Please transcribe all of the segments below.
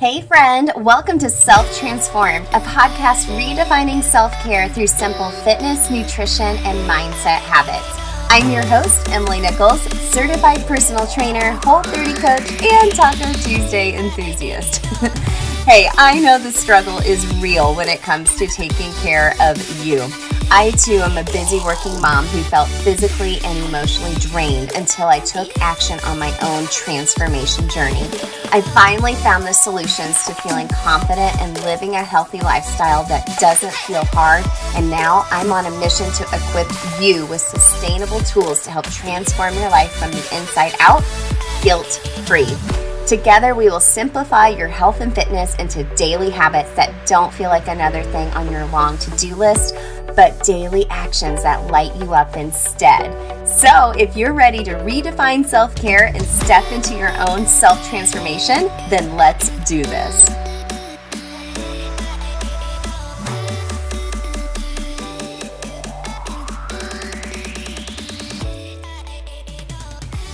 Hey, friend, welcome to Self Transformed, a podcast redefining self care through simple fitness, nutrition, and mindset habits. I'm your host, Emily Nichols, certified personal trainer, Whole 30 coach, and Taco Tuesday enthusiast. hey, I know the struggle is real when it comes to taking care of you. I too am a busy working mom who felt physically and emotionally drained until I took action on my own transformation journey. I finally found the solutions to feeling confident and living a healthy lifestyle that doesn't feel hard, and now I'm on a mission to equip you with sustainable tools to help transform your life from the inside out, guilt free. Together, we will simplify your health and fitness into daily habits that don't feel like another thing on your long to do list, but daily actions that light you up instead. So, if you're ready to redefine self care and step into your own self transformation, then let's do this.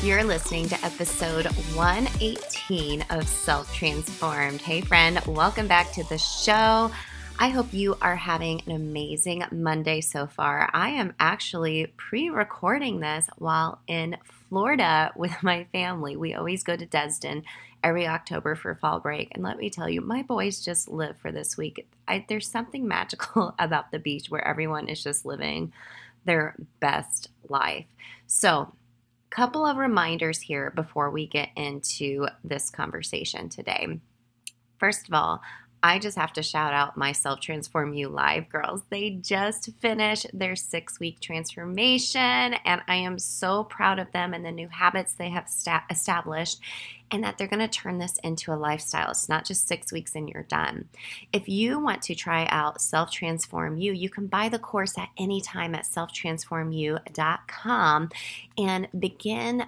You're listening to episode 118 of Self Transformed. Hey, friend, welcome back to the show. I hope you are having an amazing Monday so far. I am actually pre recording this while in Florida with my family. We always go to Destin every October for fall break. And let me tell you, my boys just live for this week. I, there's something magical about the beach where everyone is just living their best life. So, couple of reminders here before we get into this conversation today. First of all, I just have to shout out my Self Transform You Live girls. They just finished their six week transformation, and I am so proud of them and the new habits they have sta- established, and that they're going to turn this into a lifestyle. It's not just six weeks and you're done. If you want to try out Self Transform You, you can buy the course at any time at selftransformyou.com and begin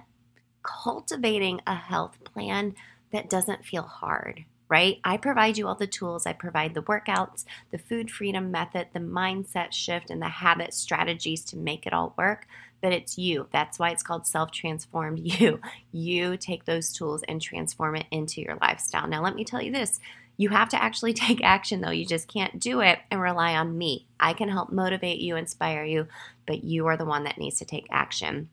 cultivating a health plan that doesn't feel hard right? I provide you all the tools. I provide the workouts, the food freedom method, the mindset shift, and the habit strategies to make it all work. But it's you. That's why it's called self transformed you. You take those tools and transform it into your lifestyle. Now, let me tell you this you have to actually take action, though. You just can't do it and rely on me. I can help motivate you, inspire you, but you are the one that needs to take action.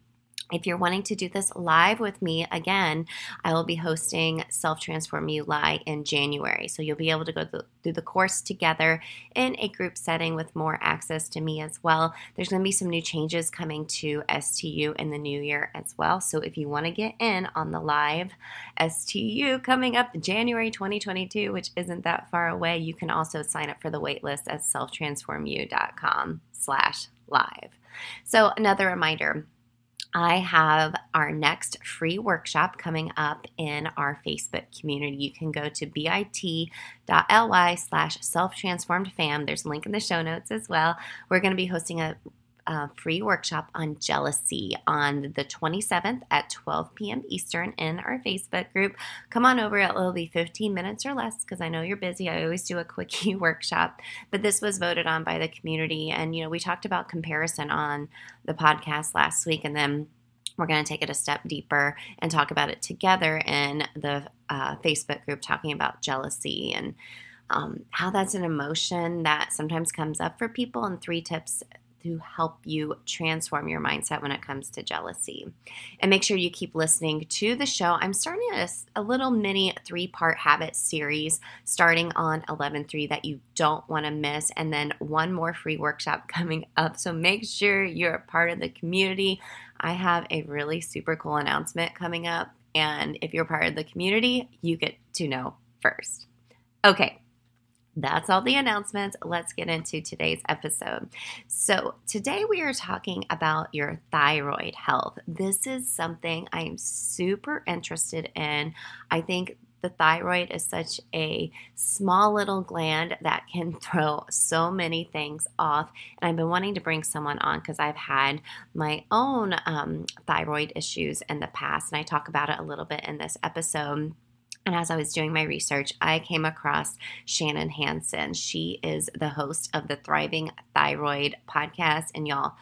If you're wanting to do this live with me again, I will be hosting Self Transform You Live in January. So you'll be able to go through the course together in a group setting with more access to me as well. There's going to be some new changes coming to STU in the new year as well. So if you want to get in on the live STU coming up January 2022, which isn't that far away, you can also sign up for the waitlist at selftransformyou.com slash live. So another reminder, I have our next free workshop coming up in our Facebook community. You can go to bit.ly slash self-transformed fam. There's a link in the show notes as well. We're going to be hosting a a free workshop on jealousy on the 27th at 12 p.m. Eastern in our Facebook group. Come on over, it'll be 15 minutes or less because I know you're busy. I always do a quickie workshop, but this was voted on by the community. And, you know, we talked about comparison on the podcast last week, and then we're going to take it a step deeper and talk about it together in the uh, Facebook group, talking about jealousy and um, how that's an emotion that sometimes comes up for people, and three tips to help you transform your mindset when it comes to jealousy. And make sure you keep listening to the show. I'm starting a, a little mini three part habit series starting on 11 3 that you don't want to miss, and then one more free workshop coming up. So make sure you're a part of the community. I have a really super cool announcement coming up. And if you're part of the community, you get to know first. Okay, that's all the announcements. Let's get into today's episode. So, today we are talking about your thyroid health. This is something I'm super interested in. I think the thyroid is such a small little gland that can throw so many things off. And I've been wanting to bring someone on because I've had my own um, thyroid issues in the past. And I talk about it a little bit in this episode. And as I was doing my research, I came across Shannon Hansen. She is the host of the Thriving Thyroid podcast. And y'all,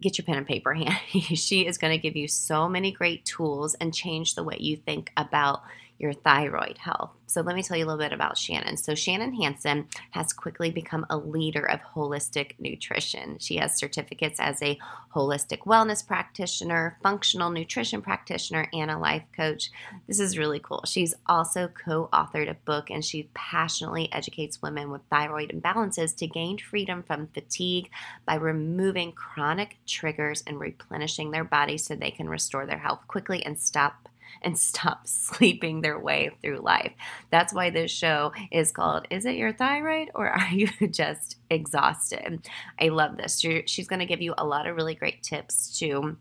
get your pen and paper handy. she is going to give you so many great tools and change the way you think about your thyroid health. So, let me tell you a little bit about Shannon. So, Shannon Hansen has quickly become a leader of holistic nutrition. She has certificates as a holistic wellness practitioner, functional nutrition practitioner, and a life coach. This is really cool. She's also co authored a book and she passionately educates women with thyroid imbalances to gain freedom from fatigue by removing chronic triggers and replenishing their bodies so they can restore their health quickly and stop and stop sleeping their way through life. That's why this show is called Is It Your Thyroid or Are You Just Exhausted? I love this. She's going to give you a lot of really great tips to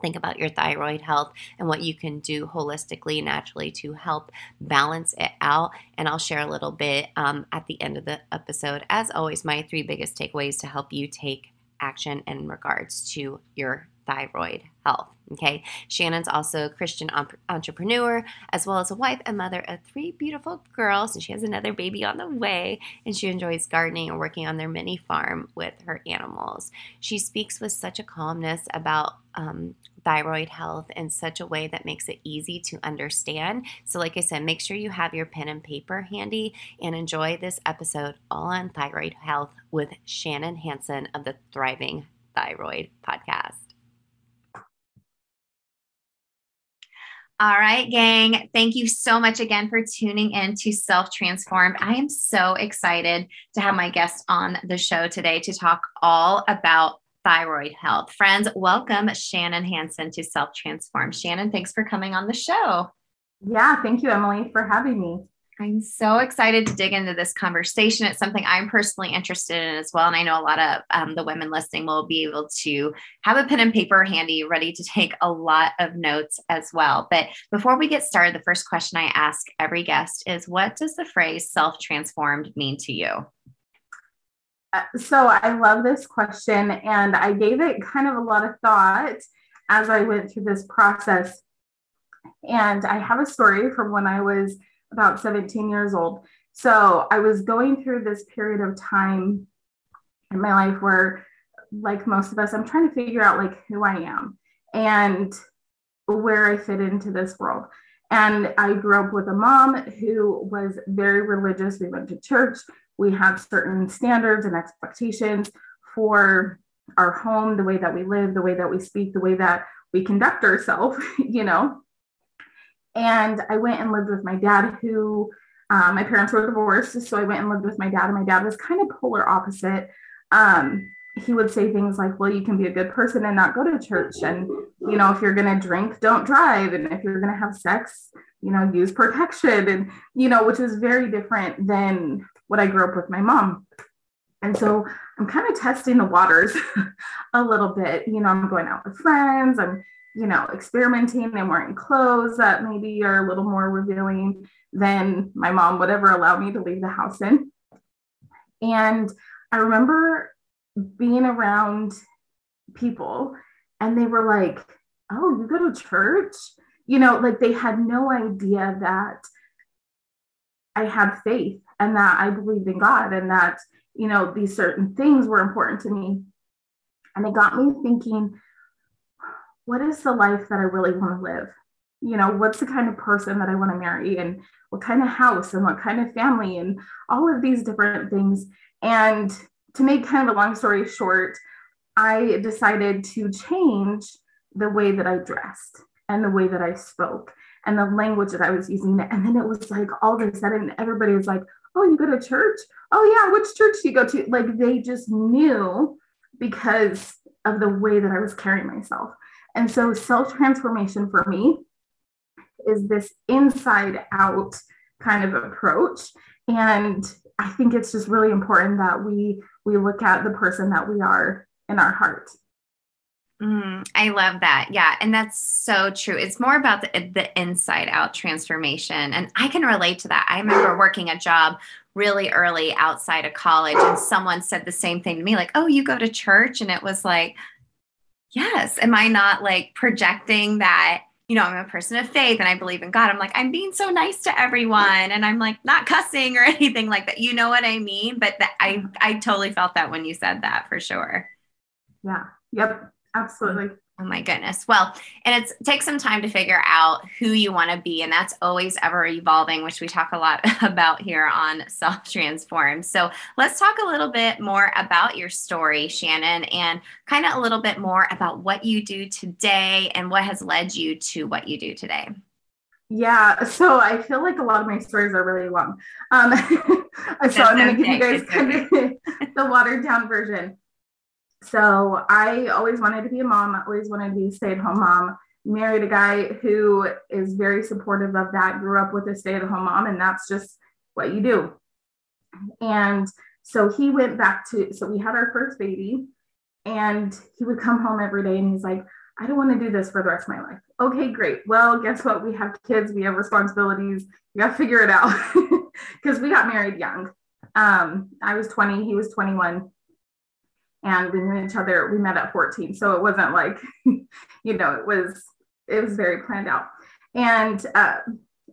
think about your thyroid health and what you can do holistically, naturally to help balance it out. And I'll share a little bit um, at the end of the episode. As always, my three biggest takeaways to help you take action in regards to your thyroid health. Okay. Shannon's also a Christian entrepreneur, as well as a wife and mother of three beautiful girls. And she has another baby on the way. And she enjoys gardening and working on their mini farm with her animals. She speaks with such a calmness about um, thyroid health in such a way that makes it easy to understand. So, like I said, make sure you have your pen and paper handy and enjoy this episode all on thyroid health with Shannon Hansen of the Thriving Thyroid Podcast. All right, gang. Thank you so much again for tuning in to Self Transformed. I am so excited to have my guest on the show today to talk all about thyroid health. Friends, welcome Shannon Hansen to Self Transformed. Shannon, thanks for coming on the show. Yeah, thank you, Emily, for having me. I'm so excited to dig into this conversation. It's something I'm personally interested in as well. And I know a lot of um, the women listening will be able to have a pen and paper handy, ready to take a lot of notes as well. But before we get started, the first question I ask every guest is What does the phrase self transformed mean to you? Uh, so I love this question, and I gave it kind of a lot of thought as I went through this process. And I have a story from when I was about 17 years old. So I was going through this period of time in my life where, like most of us, I'm trying to figure out like who I am and where I fit into this world. And I grew up with a mom who was very religious. We went to church. We have certain standards and expectations for our home, the way that we live, the way that we speak, the way that we conduct ourselves, you know. And I went and lived with my dad, who um, my parents were divorced. So I went and lived with my dad, and my dad was kind of polar opposite. Um, he would say things like, Well, you can be a good person and not go to church. And, you know, if you're going to drink, don't drive. And if you're going to have sex, you know, use protection. And, you know, which is very different than what I grew up with my mom. And so I'm kind of testing the waters a little bit. You know, I'm going out with friends, I'm you know, experimenting and wearing clothes that maybe are a little more revealing than my mom would ever allow me to leave the house in. And I remember being around people and they were like, Oh, you go to church? You know, like they had no idea that I had faith and that I believed in God and that, you know, these certain things were important to me. And it got me thinking, what is the life that I really want to live? You know, what's the kind of person that I want to marry and what kind of house and what kind of family and all of these different things. And to make kind of a long story short, I decided to change the way that I dressed and the way that I spoke and the language that I was using. And then it was like all of a sudden, everybody was like, Oh, you go to church? Oh, yeah, which church do you go to? Like they just knew because of the way that I was carrying myself. And so self transformation for me is this inside out kind of approach. And I think it's just really important that we we look at the person that we are in our heart. Mm, I love that. Yeah. And that's so true. It's more about the, the inside out transformation. And I can relate to that. I remember working a job really early outside of college, and someone said the same thing to me like, Oh, you go to church? And it was like, yes. Am i not like projecting that you know i'm a person of faith and i believe in god. I'm like i'm being so nice to everyone and i'm like not cussing or anything like that. You know what i mean? But i i totally felt that when you said that for sure. Yeah. Yep. Absolutely Oh my goodness. Well, and it's it takes some time to figure out who you want to be. And that's always ever evolving, which we talk a lot about here on Self Transform. So let's talk a little bit more about your story, Shannon, and kind of a little bit more about what you do today and what has led you to what you do today. Yeah, so I feel like a lot of my stories are really long. Um, so I'm going to give you guys kind of the watered down version. So I always wanted to be a mom. I always wanted to be a stay at home mom. Married a guy who is very supportive of that. Grew up with a stay at home mom, and that's just what you do. And so he went back to. So we had our first baby, and he would come home every day, and he's like, "I don't want to do this for the rest of my life." Okay, great. Well, guess what? We have kids. We have responsibilities. We got to figure it out because we got married young. Um, I was 20. He was 21 and we knew each other we met at 14 so it wasn't like you know it was it was very planned out. And uh,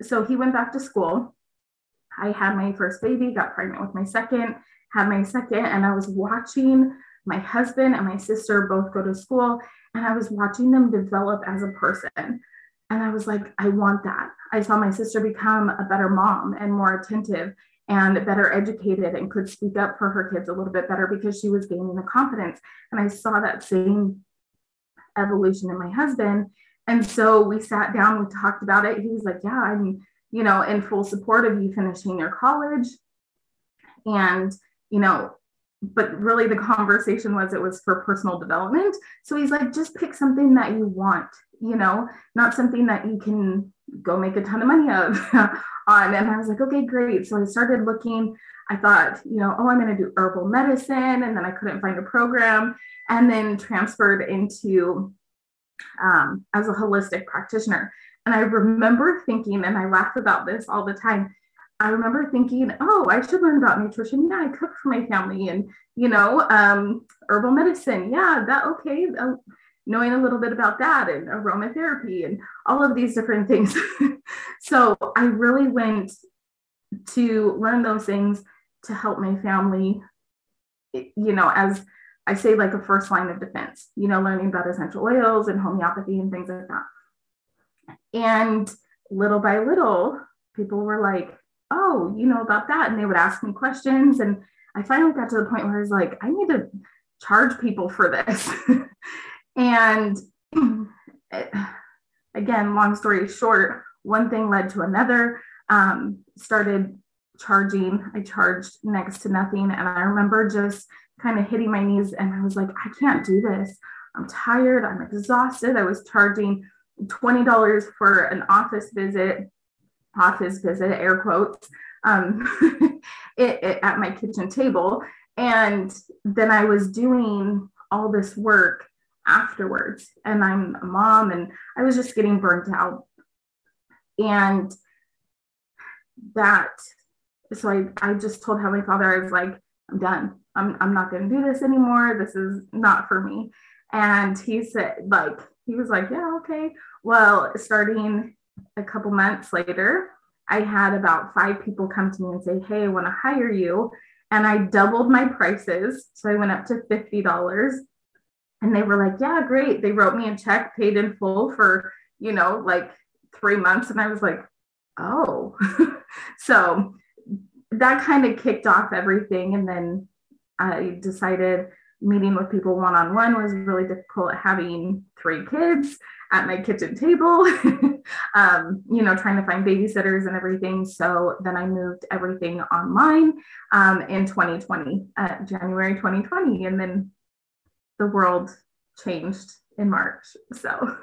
so he went back to school. I had my first baby got pregnant with my second had my second and i was watching my husband and my sister both go to school and i was watching them develop as a person. And i was like i want that. I saw my sister become a better mom and more attentive and better educated and could speak up for her kids a little bit better because she was gaining the confidence. And I saw that same evolution in my husband. And so we sat down, we talked about it. He was like, Yeah, I'm, you know, in full support of you finishing your college. And, you know, but really the conversation was it was for personal development. So he's like, just pick something that you want, you know, not something that you can go make a ton of money of on. And I was like, okay, great. So I started looking. I thought, you know, oh, I'm going to do herbal medicine. And then I couldn't find a program. And then transferred into um, as a holistic practitioner. And I remember thinking, and I laugh about this all the time. I remember thinking, oh, I should learn about nutrition. Yeah, I cook for my family and, you know, um, herbal medicine. Yeah, that okay. Knowing a little bit about that and aromatherapy and all of these different things. so I really went to learn those things to help my family, you know, as I say, like a first line of defense, you know, learning about essential oils and homeopathy and things like that. And little by little, people were like, oh, you know about that. And they would ask me questions. And I finally got to the point where I was like, I need to charge people for this. And again, long story short, one thing led to another. Um, started charging. I charged next to nothing. And I remember just kind of hitting my knees and I was like, I can't do this. I'm tired. I'm exhausted. I was charging $20 for an office visit, office visit, air quotes, um, it, it, at my kitchen table. And then I was doing all this work afterwards. And I'm a mom and I was just getting burnt out. And that, so I, I just told Heavenly Father, I was like, I'm done. I'm, I'm not going to do this anymore. This is not for me. And he said, like, he was like, yeah, okay. Well, starting a couple months later, I had about five people come to me and say, hey, I want to hire you. And I doubled my prices. So I went up to $50 and they were like, yeah, great. They wrote me a check paid in full for, you know, like three months. And I was like, oh. so that kind of kicked off everything. And then I decided meeting with people one on one was really difficult. Having three kids at my kitchen table, um, you know, trying to find babysitters and everything. So then I moved everything online um, in 2020, uh, January 2020. And then the world changed in March. So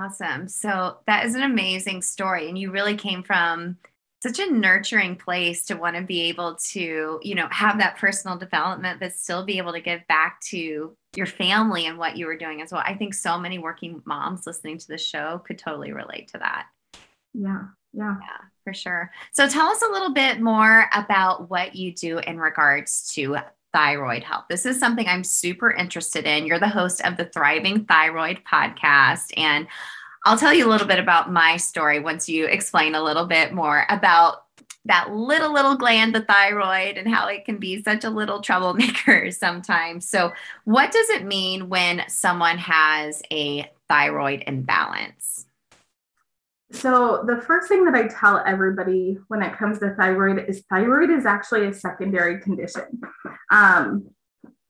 awesome. So that is an amazing story. And you really came from such a nurturing place to want to be able to, you know, have that personal development, but still be able to give back to your family and what you were doing as well. I think so many working moms listening to the show could totally relate to that. Yeah. Yeah. Yeah, for sure. So tell us a little bit more about what you do in regards to thyroid health. This is something I'm super interested in. You're the host of the Thriving Thyroid podcast. And I'll tell you a little bit about my story once you explain a little bit more about that little little gland the thyroid and how it can be such a little troublemaker sometimes so what does it mean when someone has a thyroid imbalance so the first thing that i tell everybody when it comes to thyroid is thyroid is actually a secondary condition um,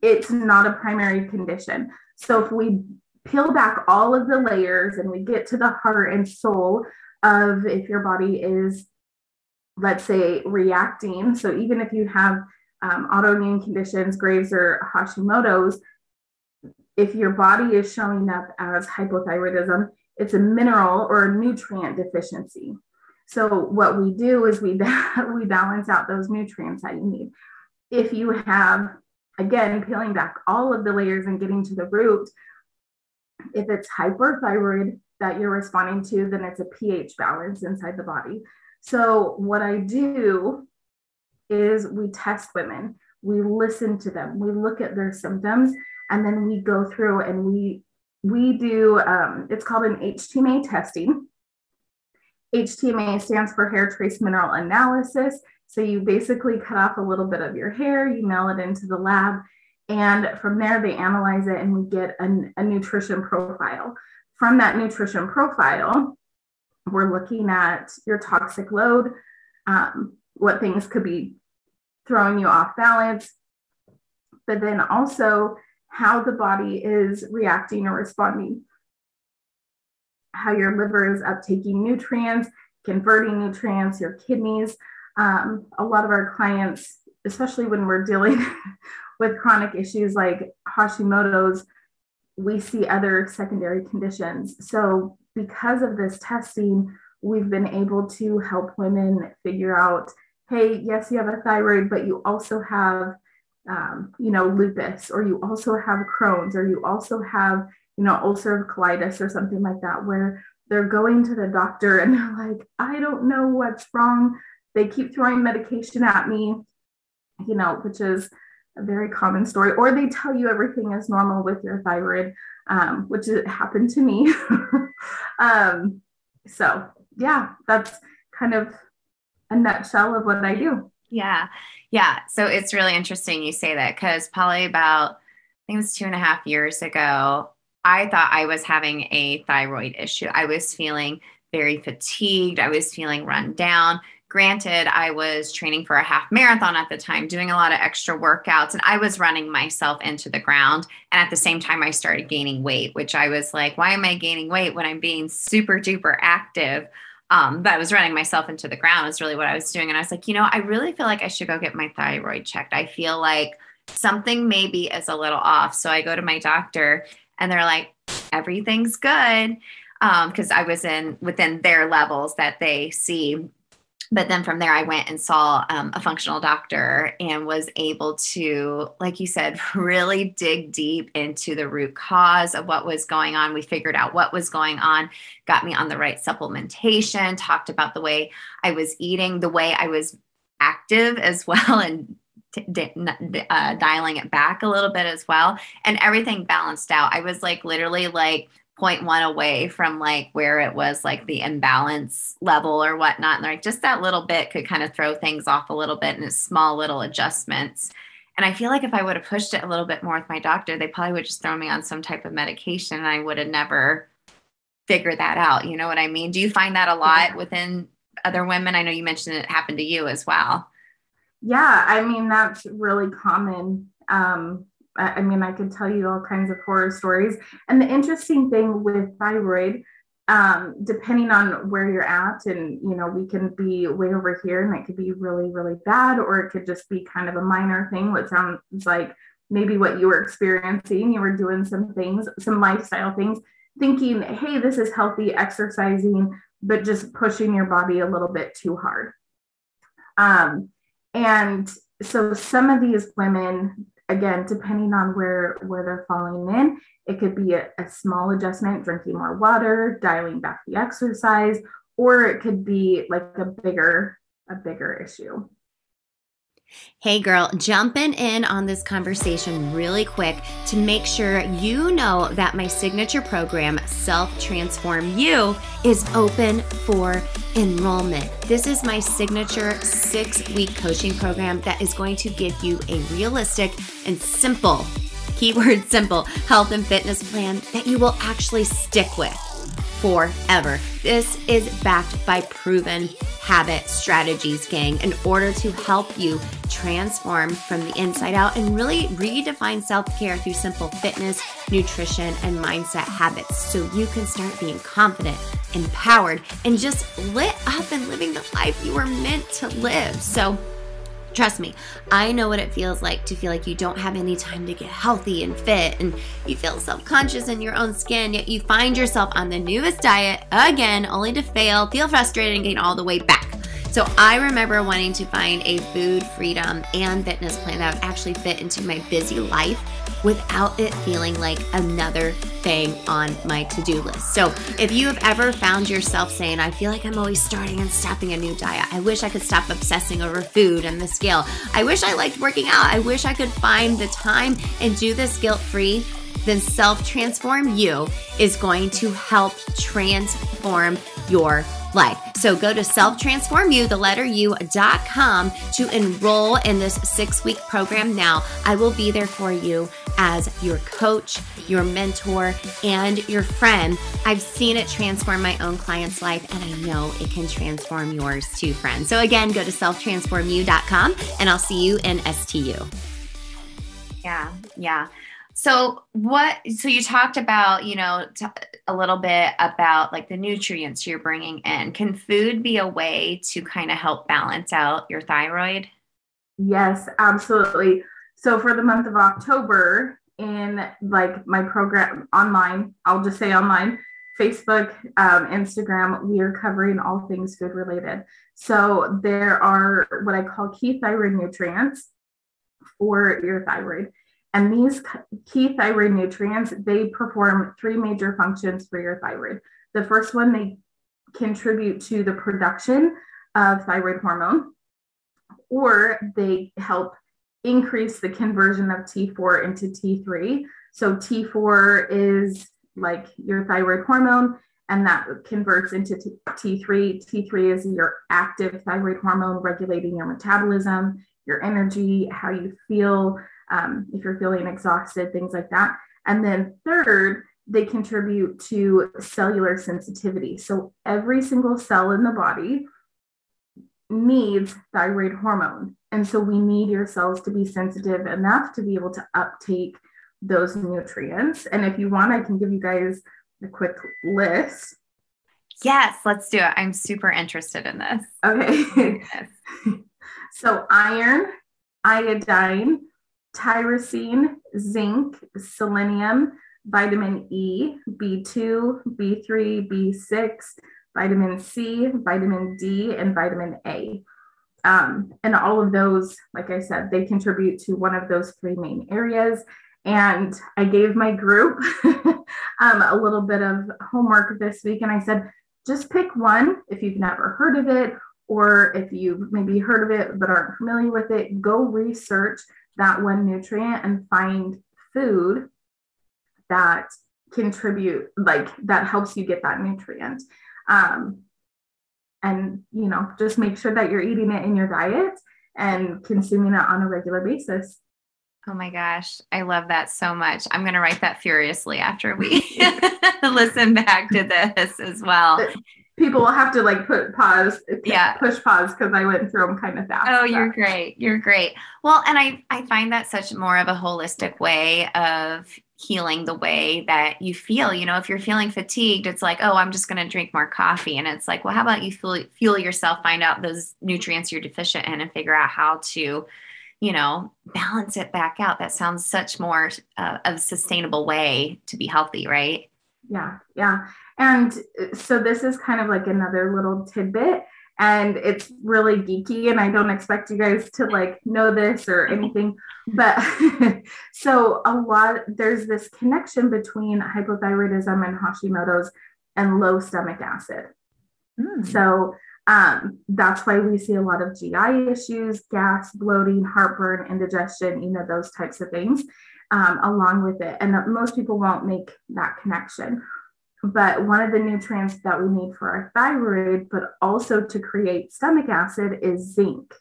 it's not a primary condition so if we peel back all of the layers and we get to the heart and soul of if your body is let's say, reacting. So even if you have um, autoimmune conditions, Graves or Hashimoto's, if your body is showing up as hypothyroidism, it's a mineral or a nutrient deficiency. So what we do is we we balance out those nutrients that you need. If you have again peeling back all of the layers and getting to the root, if it's hyperthyroid that you're responding to, then it's a pH balance inside the body. So, what I do is we test women, we listen to them, we look at their symptoms, and then we go through and we we do um, it's called an HTMA testing. HTMA stands for hair trace mineral analysis. So you basically cut off a little bit of your hair, you mail it into the lab, and from there they analyze it and we get a, a nutrition profile. From that nutrition profile, we're looking at your toxic load, um, what things could be throwing you off balance, but then also how the body is reacting or responding, how your liver is uptaking nutrients, converting nutrients, your kidneys. Um, a lot of our clients, especially when we're dealing with chronic issues like Hashimoto's, we see other secondary conditions. So because of this testing, we've been able to help women figure out hey, yes, you have a thyroid, but you also have, um, you know, lupus, or you also have Crohn's, or you also have, you know, ulcerative colitis or something like that, where they're going to the doctor and they're like, I don't know what's wrong. They keep throwing medication at me, you know, which is a very common story. Or they tell you everything is normal with your thyroid, um, which happened to me. um, so yeah, that's kind of a nutshell of what I do. Yeah. Yeah. So it's really interesting you say that because probably about, I think it was two and a half years ago, I thought I was having a thyroid issue. I was feeling very fatigued. I was feeling run down. Granted, I was training for a half marathon at the time, doing a lot of extra workouts, and I was running myself into the ground. And at the same time, I started gaining weight, which I was like, why am I gaining weight when I'm being super duper active? Um, but I was running myself into the ground, is really what I was doing. And I was like, you know, I really feel like I should go get my thyroid checked. I feel like something maybe is a little off. So I go to my doctor, and they're like, everything's good Um, because um, I was in within their levels that they see but then from there i went and saw um, a functional doctor and was able to like you said really dig deep into the root cause of what was going on. We figured out what was going on got me on the right supplementation talked about the way i was eating the way i was active as well and uh, dialing it back a little bit as well. And everything balanced out. I was like literally like 0.1 away from like where it was like the imbalance level or whatnot. And like just that little bit could kind of throw things off a little bit and it's small little adjustments. And I feel like if I would have pushed it a little bit more with my doctor, they probably would just throw me on some type of medication and I would have never figured that out. You know what I mean? Do you find that a lot within other women? I know you mentioned it happened to you as well. Yeah, I mean, that's really common. Um, I mean, I could tell you all kinds of horror stories. And the interesting thing with thyroid, um, depending on where you're at, and you know, we can be way over here and it could be really, really bad, or it could just be kind of a minor thing, what sounds like maybe what you were experiencing. You were doing some things, some lifestyle things, thinking, hey, this is healthy, exercising, but just pushing your body a little bit too hard. Um, and so some of these women again, depending on where where they're falling in, it could be a, a small adjustment, drinking more water, dialing back the exercise, or it could be like a bigger a bigger issue. Hey girl, jumping in on this conversation really quick to make sure you know that my signature program, Self Transform You, is open for enrollment. This is my signature six week coaching program that is going to give you a realistic and simple, keyword simple, health and fitness plan that you will actually stick with forever. This is backed by proven habit strategies, gang, in order to help you transform from the inside out and really redefine self care through simple fitness, nutrition, and mindset habits so you can start being confident, empowered, and just lit up and living the life you were meant to live. So, Trust me, I know what it feels like to feel like you don't have any time to get healthy and fit, and you feel self conscious in your own skin, yet you find yourself on the newest diet again, only to fail, feel frustrated, and gain all the way back. So I remember wanting to find a food freedom and fitness plan that would actually fit into my busy life without it feeling like another thing on my to do list. So, if you have ever found yourself saying, I feel like I'm always starting and stopping a new diet, I wish I could stop obsessing over food and the scale, I wish I liked working out, I wish I could find the time and do this guilt free, then Self Transform You is going to help transform your life. So go to selftransformu, the letter u.com to enroll in this six week program now. I will be there for you as your coach, your mentor, and your friend. I've seen it transform my own client's life, and I know it can transform yours too, friend. So again, go to selftransformu.com and I'll see you in STU. Yeah, yeah. So what? So you talked about, you know, t- a little bit about like the nutrients you're bringing in. Can food be a way to kind of help balance out your thyroid? Yes, absolutely. So for the month of October, in like my program online, I'll just say online, Facebook, um, Instagram, we are covering all things food related. So there are what I call key thyroid nutrients for your thyroid. And these key thyroid nutrients, they perform three major functions for your thyroid. The first one, they contribute to the production of thyroid hormone, or they help increase the conversion of T4 into T3. So T4 is like your thyroid hormone, and that converts into T3. T3 is your active thyroid hormone regulating your metabolism, your energy, how you feel, um, if you're feeling exhausted, things like that. And then third, they contribute to cellular sensitivity. So every single cell in the body needs thyroid hormone. And so we need your cells to be sensitive enough to be able to uptake those nutrients. And if you want, I can give you guys a quick list. Yes, let's do it. I'm super interested in this. Okay. Yes. so iron, iodine, tyrosine, zinc, selenium, vitamin E, B2, B3, B6, vitamin C, vitamin D, and vitamin A. Um, and all of those, like I said, they contribute to one of those three main areas. And I gave my group um, a little bit of homework this week, and I said, just pick one if you've never heard of it, or if you've maybe heard of it but aren't familiar with it, go research that one nutrient and find food that contribute like that helps you get that nutrient. Um, and you know just make sure that you're eating it in your diet and consuming it on a regular basis. Oh my gosh. I love that so much. I'm going to write that furiously after we listen back to this as well people will have to like put pause yeah. push pause because i went through them kind of fast oh you're great. You're great. Well and i i find that such more of a holistic way of healing the way that you feel. You know if you're feeling fatigued it's like oh i'm just going to drink more coffee. And it's like well how about you fuel, fuel yourself find out those nutrients you're deficient in and figure out how to you know balance it back out. That sounds such more uh, of a sustainable way to be healthy right? Yeah. Yeah and uh, so this is kind of like another little tidbit and it's really geeky and I don't expect you guys to like know this or anything but so a lot there's this connection between hypothyroidism and Hashimoto's and low stomach acid. Mm. So Um, that's why we see a lot of GI issues, gas, bloating, heartburn, indigestion, you know, those types of things um, along with it. And most people won't make that connection. But one of the nutrients that we need for our thyroid, but also to create stomach acid, is zinc.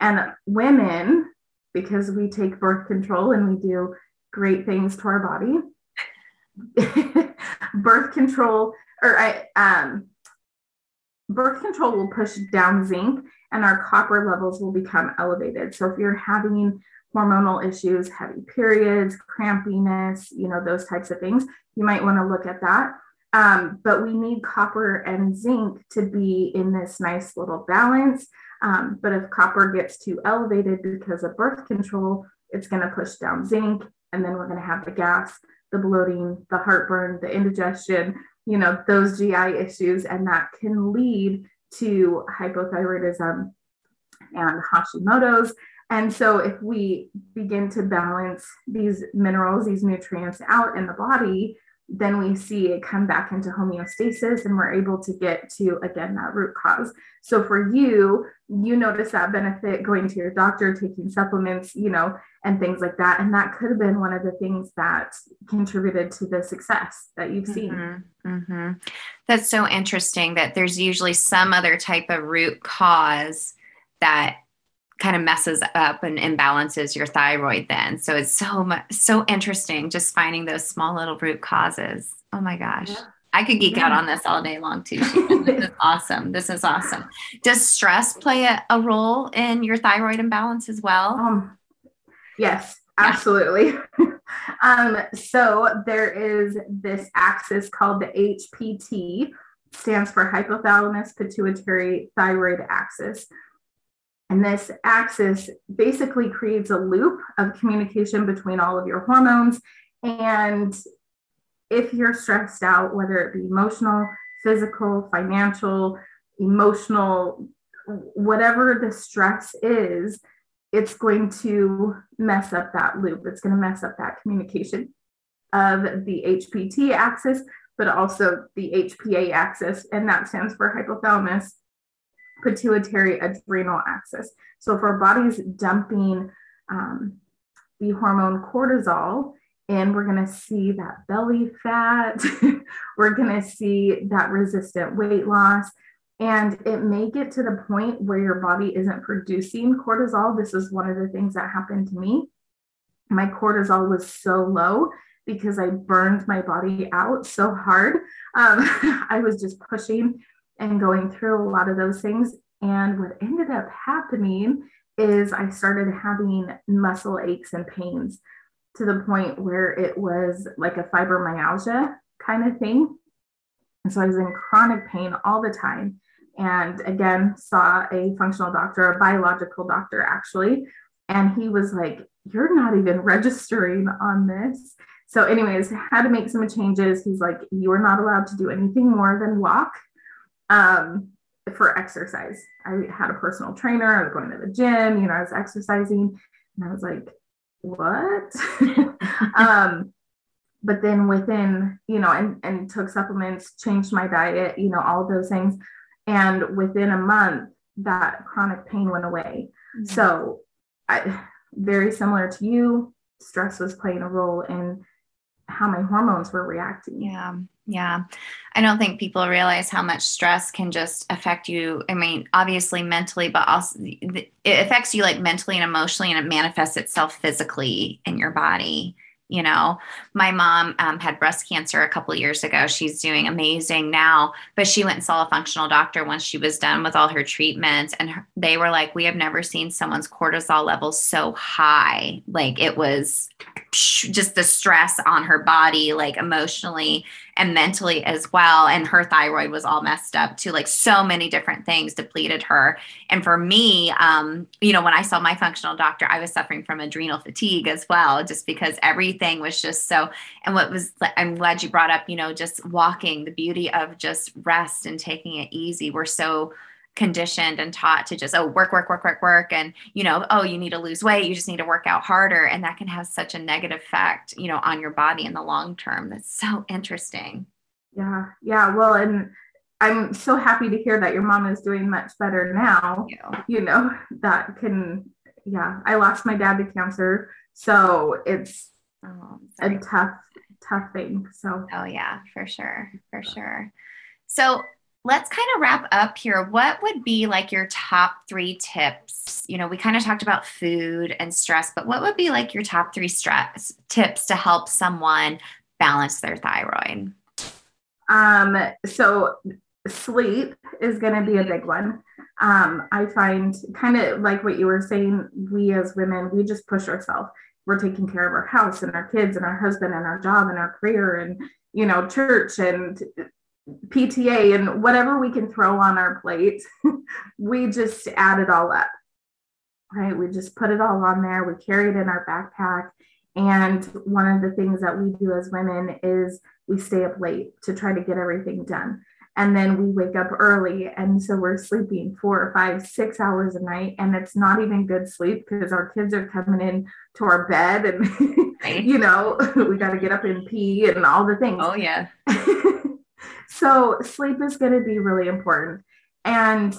And women, because we take birth control and we do great things to our body, birth control or I um birth control will push down zinc and our copper levels will become elevated. So if you're having hormonal issues, heavy periods, crampiness, you know, those types of things, you might want to look at that. Um, but we need copper and zinc to be in this nice little balance. Um, but if copper gets too elevated because of birth control, it's going to push down zinc, and then we're going to have the gas, the bloating, the heartburn, the indigestion, you know, those GI issues, and that can lead to hypothyroidism and Hashimoto's. And so, if we begin to balance these minerals, these nutrients out in the body, then we see it come back into homeostasis and we're able to get to again that root cause so for you you notice that benefit going to your doctor taking supplements you know and things like that and that could have been one of the things that contributed to the success that you've seen mm-hmm. Mm-hmm. that's so interesting that there's usually some other type of root cause that kind of messes up and imbalances your thyroid then. So it's so much so interesting just finding those small little root causes. Oh my gosh. Yeah. I could geek yeah. out on this all day long too. this is awesome. This is awesome. Does stress play a, a role in your thyroid imbalance as well? Um, yes, absolutely. Yeah. um, so there is this axis called the HPT, stands for hypothalamus pituitary thyroid axis. And this axis basically creates a loop of communication between all of your hormones. And if you're stressed out, whether it be emotional, physical, financial, emotional, whatever the stress is, it's going to mess up that loop. It's going to mess up that communication of the HPT axis, but also the HPA axis, and that stands for hypothalamus pituitary adrenal axis. So if our body's dumping um, the hormone cortisol, and we're going to see that belly fat, we're going to see that resistant weight loss. And it may get to the point where your body isn't producing cortisol. This is one of the things that happened to me. My cortisol was so low because I burned my body out so hard. Um, I was just pushing and going through a lot of those things. And what ended up happening is I started having muscle aches and pains to the point where it was like a fibromyalgia kind of thing. And so I was in chronic pain all the time. And again, saw a functional doctor, a biological doctor actually. And he was like, You're not even registering on this. So, anyways, had to make some changes. He's like, You're not allowed to do anything more than walk um, for exercise. I had a personal trainer. I was going to the gym, you know, I was exercising. And I was like, what? um, but then within, you know, and, and took supplements, changed my diet, you know, all of those things. And within a month, that chronic pain went away. Mm-hmm. So, I, very similar to you, stress was playing a role in how my hormones were reacting. Yeah. Yeah. I don't think people realize how much stress can just affect you. I mean, obviously mentally, but also it affects you like mentally and emotionally, and it manifests itself physically in your body you know my mom um, had breast cancer a couple years ago she's doing amazing now but she went and saw a functional doctor once she was done with all her treatments and her, they were like we have never seen someone's cortisol levels so high like it was just the stress on her body like emotionally and mentally as well. And her thyroid was all messed up too like so many different things depleted her. And for me um, you know when i saw my functional doctor i was suffering from adrenal fatigue as well just because everything was just so and what was i'm glad you brought up you know just walking the beauty of just rest and taking it easy. We're so conditioned and taught to just oh work work work work work and you know oh you need to lose weight you just need to work out harder and that can have such a negative effect you know on your body in the long term that's so interesting yeah yeah well and I'm so happy to hear that your mom is doing much better now. You. You know, that can, yeah, I lost my dad to cancer. So it's Oh, a tough, tough thing. So, Oh, yeah, for sure. For sure. So let's kind of wrap up here. What would be like your top three tips? You know, we kind of talked about food and stress, but what would be like your top three stress tips to help someone balance their thyroid? um, so sleep is going to be a big one. Um, I find kind of like what you were saying, we as women, we just push ourselves. We're taking care of our house and our kids and our husband and our job and our career and, you know, church and PTA and whatever we can throw on our plate. we just add it all up, right? We just put it all on there. We carry it in our backpack. And one of the things that we do as women is we stay up late to try to get everything done. And then we wake up early. And so we're sleeping four or five, six hours a night. And it's not even good sleep because our kids are coming in to our bed and, you know, we got to get up and pee and all the things. Oh, yeah. So sleep is going to be really important. And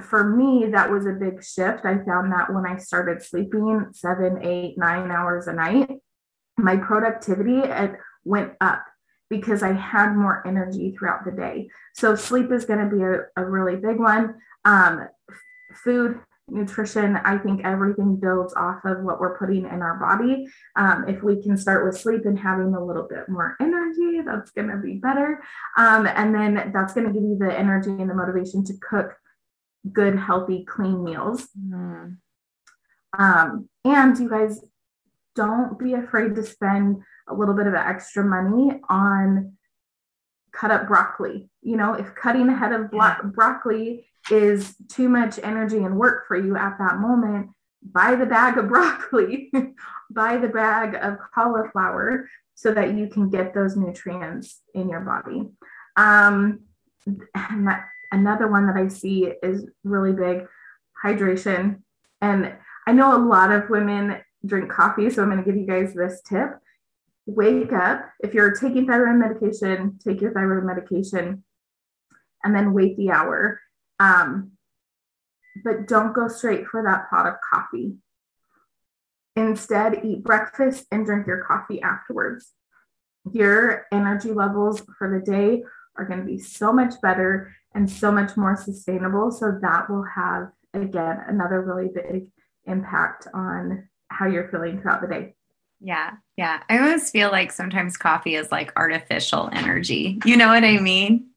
for me, that was a big shift. I found that when I started sleeping seven, eight, nine hours a night, my productivity it went up because I had more energy throughout the day. So sleep is going to be a, a really big one. Um, food, nutrition, I think everything builds off of what we're putting in our body. Um, if we can start with sleep and having a little bit more energy, that's going to be better. Um, and then that's going to give you the energy and the motivation to cook good, healthy, clean meals. Mm. Um, and you guys don't be afraid to spend a little bit of extra money on cut up broccoli. You know, if cutting a head of blo- broccoli is too much energy and work for you at that moment, buy the bag of broccoli, buy the bag of cauliflower so that you can get those nutrients in your body. Um, and that, another one that I see is really big hydration. And I know a lot of women drink coffee, so I'm going to give you guys this tip. Wake up. If you're taking thyroid medication, take your thyroid medication and then wait the hour. Um, but don't go straight for that pot of coffee. Instead, eat breakfast and drink your coffee afterwards. Your energy levels for the day are going to be so much better and so much more sustainable. So, that will have, again, another really big impact on how you're feeling throughout the day. Yeah. Yeah. I always feel like sometimes coffee is like artificial energy. You know what I mean?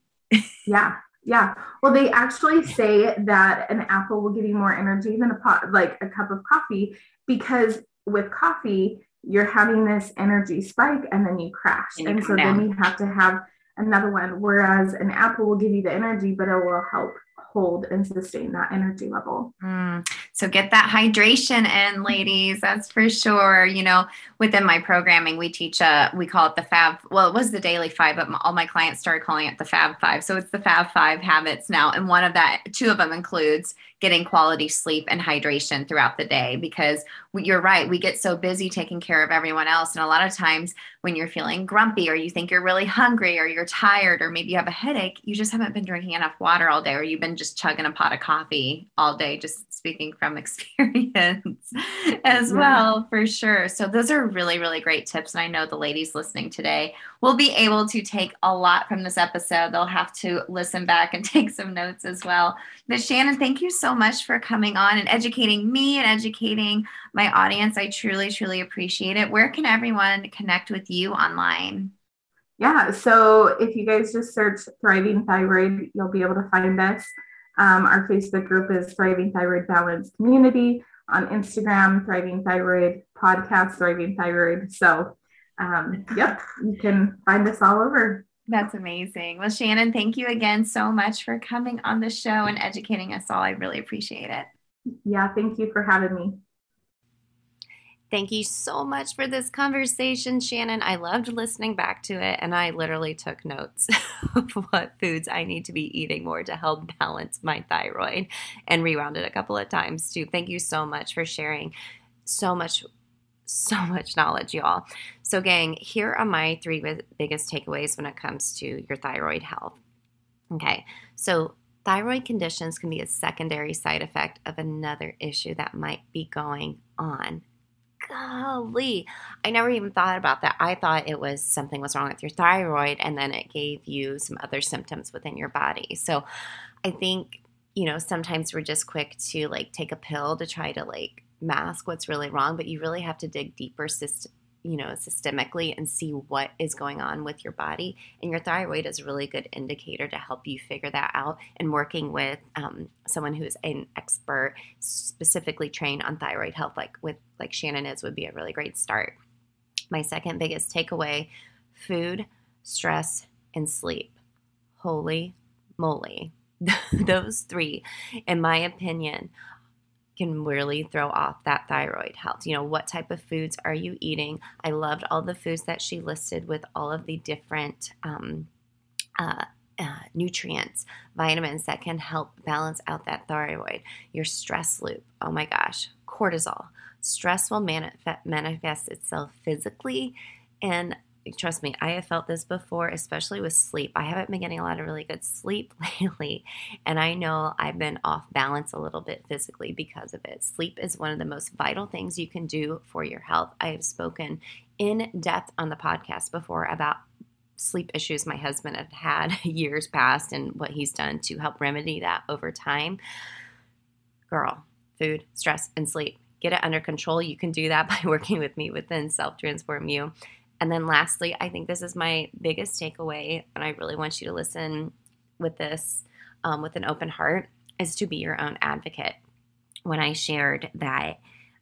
Yeah. Yeah. Well, they actually say that an apple will give you more energy than a pot, like a cup of coffee, because with coffee, you're having this energy spike and then you crash. And you And, so down. then you have to have another one. Whereas an apple will give you the energy, but it will help hold and sustain that energy level. Mm. So get that hydration in, ladies. That's for sure. You know, within my programming, we teach a we call it the Fab. Well, it was the Daily Five, but all my clients started calling it the Fab Five. So it's the Fab Five habits now, and one of that, two of them includes getting quality sleep and hydration throughout the day. Because you're right, we get so busy taking care of everyone else, and a lot of times when you're feeling grumpy, or you think you're really hungry, or you're tired, or maybe you have a headache, you just haven't been drinking enough water all day, or you've been just chugging a pot of coffee all day. Just speaking from experience as well, for sure. So, those are really, really great tips. And I know the ladies listening today will be able to take a lot from this episode. They'll have to listen back and take some notes as well. But, Shannon, thank you so much for coming on and educating me and educating my audience. I truly, truly appreciate it. Where can everyone connect with you online? Yeah. So if you guys just search Thriving Thyroid, you'll be able to find us. Um, our Facebook group is Thriving Thyroid Balance Community. On Instagram, Thriving Thyroid Podcast, Thriving Thyroid. So, um, yep, you can find us all over. That's amazing. Well, Shannon, thank you again so much for coming on the show and educating us all. I really appreciate it. Yeah. Thank you for having me. Thank you so much for this conversation, Shannon. I loved listening back to it, and I literally took notes of what foods I need to be eating more to help balance my thyroid and rewound it a couple of times too. Thank you so much for sharing so much, so much knowledge, y'all. So, gang, here are my three biggest takeaways when it comes to your thyroid health. Okay, so thyroid conditions can be a secondary side effect of another issue that might be going on. Golly, I never even thought about that. I thought it was something was wrong with your thyroid, and then it gave you some other symptoms within your body. So I think, you know, sometimes we're just quick to like take a pill to try to like mask what's really wrong, but you really have to dig deeper system, you know, systemically and see what is going on with your body. And your thyroid is a really good indicator to help you figure that out. And working with um, someone who is an expert, specifically trained on thyroid health, like with like Shannon is, would be a really great start. My second biggest takeaway: food, stress, and sleep. Holy moly. Those three, in my opinion, can really throw off that thyroid health. You know, what type of foods are you eating? I loved all the foods that she listed with all of the different um, uh, uh, nutrients, vitamins that can help balance out that thyroid. Your stress loop, oh my gosh, cortisol. Stress will manifest, manifest itself physically and trust me, I have felt this before, especially with sleep. I haven't been getting a lot of really good sleep lately, and I know I've been off balance a little bit physically because of it. Sleep is one of the most vital things you can do for your health. I have spoken in depth on the podcast before about sleep issues my husband had had years past and what he's done to help remedy that over time. Girl, food, stress, and sleep. Get it under control. You can do that by working with me within Self Transform You. And then lastly, I think this is my biggest takeaway, and I really want you to listen with this um, with an open heart, is to be your own advocate. When I shared that,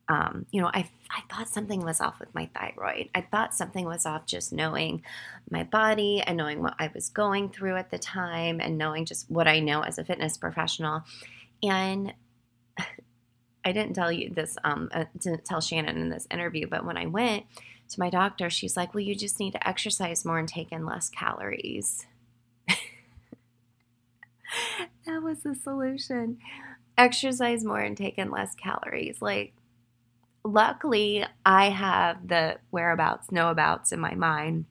um, you know, I, I thought something was off with my thyroid. I thought something was off just knowing my body and knowing what I was going through at the time and knowing just what I know as a fitness professional. And I didn't tell you this, um, uh, didn't tell Shannon in this interview, but when I went, to my doctor, she's like, Well, you just need to exercise more and take in less calories. that was the solution. Exercise more and take in less calories. Like, luckily, I have the whereabouts, know abouts in my mind,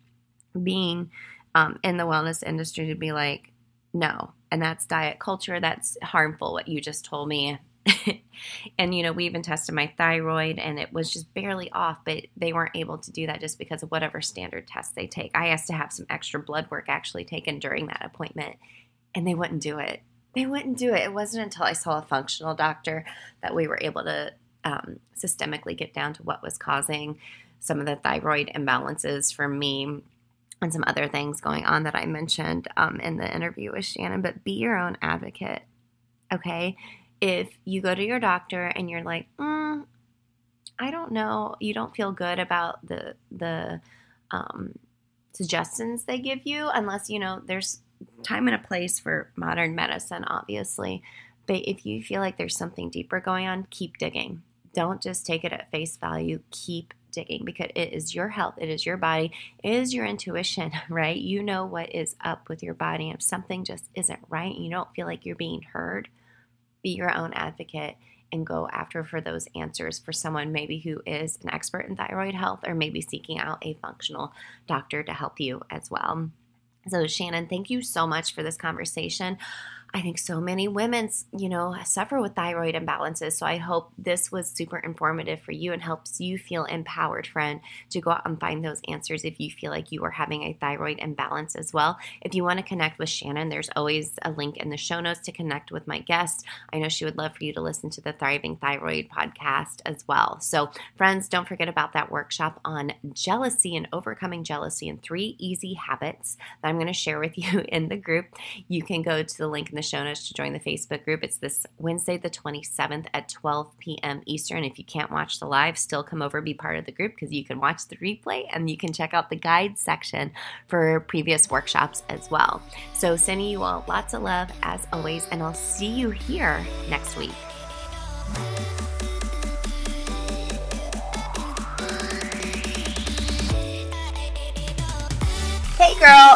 being um, in the wellness industry to be like, no. And that's diet culture. That's harmful, what you just told me. and you know we even tested my thyroid and it was just barely off but they weren't able to do that just because of whatever standard tests they take. I asked to have some extra blood work actually taken during that appointment and they wouldn't do it. They wouldn't do it. It wasn't until i saw a functional doctor that we were able to um, systemically get down to what was causing some of the thyroid imbalances for me and some other things going on that i mentioned um, in the interview with shannon. But be your own advocate okay if you go to your doctor and you're like, mm, I don't know, you don't feel good about the the um, suggestions they give you, unless you know there's time and a place for modern medicine, obviously. But if you feel like there's something deeper going on, keep digging. Don't just take it at face value. Keep digging because it is your health, it is your body, it is your intuition, right? You know what is up with your body. If something just isn't right, you don't feel like you're being heard, be your own advocate and go after for those answers for someone maybe who is an expert in thyroid health or maybe seeking out a functional doctor to help you as well. So, Shannon, thank you so much for this conversation. I think so many women, you know, suffer with thyroid imbalances. So I hope this was super informative for you and helps you feel empowered, friend, to go out and find those answers if you feel like you are having a thyroid imbalance as well. If you want to connect with Shannon, there's always a link in the show notes to connect with my guest. I know she would love for you to listen to the Thriving Thyroid podcast as well. So, friends, don't forget about that workshop on jealousy and overcoming jealousy and three easy habits that I'm going to share with you in the group. You can go to the link in the show notes to join the Facebook group. It's this Wednesday, the 27th at 12 p.m. Eastern. If you can't watch the live, still come over, be part of the group because you can watch the replay and you can check out the guide section for previous workshops as well. So, sending you all lots of love as always, and I'll see you here next week.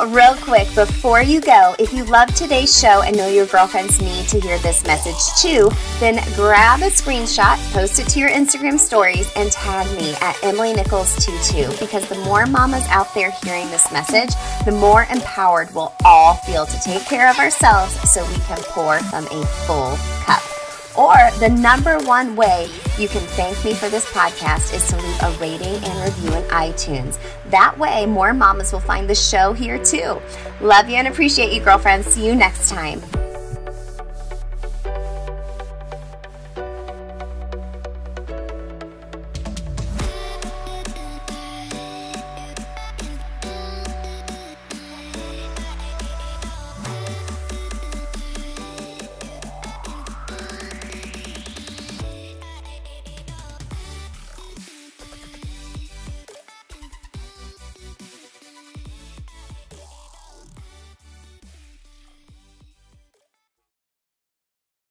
Real quick, before you go, if you love today's show and know your girlfriends need to hear this message too, then grab a screenshot, post it to your Instagram stories, and tag me at Emily Nichols22 because the more mamas out there hearing this message, the more empowered we'll all feel to take care of ourselves so we can pour from a full cup. Or the number one way you can thank me for this podcast is to leave a rating and review in iTunes. That way, more mamas will find the show here too. Love you and appreciate you, girlfriends. See you next time.